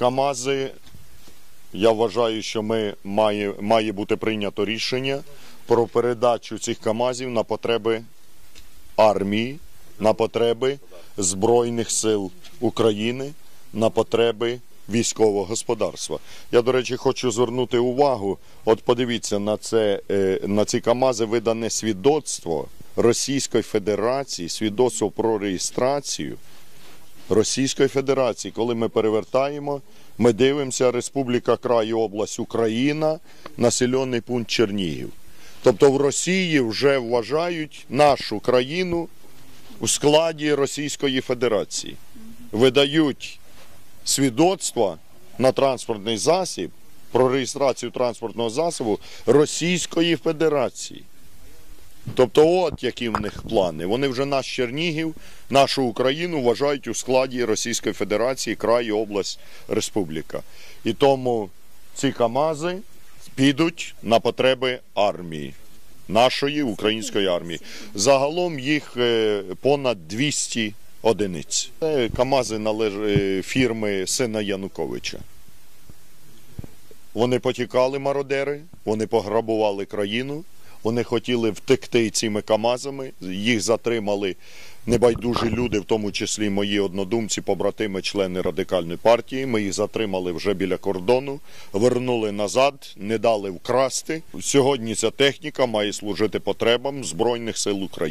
КАМАЗи, я вважаю, що ми має, має бути прийнято рішення про передачу цих КАМАЗів на потреби армії, на потреби Збройних сил України, на потреби військового господарства. Я, до речі, хочу звернути увагу. От подивіться на це е, на ці КАМАЗи видане свідоцтво Російської Федерації, свідоцтво про реєстрацію. Російської Федерації, коли ми перевертаємо, ми дивимося Республіка Край, область Україна, населений пункт Чернігів. Тобто в Росії вже вважають нашу країну у складі Російської Федерації. Видають свідоцтва на транспортний засіб про реєстрацію транспортного засобу Російської Федерації. Тобто, от які в них плани. Вони вже наш Чернігів, нашу Україну вважають у складі Російської Федерації, край, область, республіка. І тому ці КАМАЗи підуть на потреби армії. Нашої української армії. Загалом їх е, понад 200 одиниць. Це КАМАЗи належ... е, фірми сина Януковича. Вони потікали мародери, вони пограбували країну, вони хотіли втекти цими КАМАЗами, їх затримали небайдужі люди, в тому числі мої однодумці, побратими, члени радикальної партії. Ми їх затримали вже біля кордону, вернули назад, не дали вкрасти. Сьогодні ця техніка має служити потребам Збройних сил України.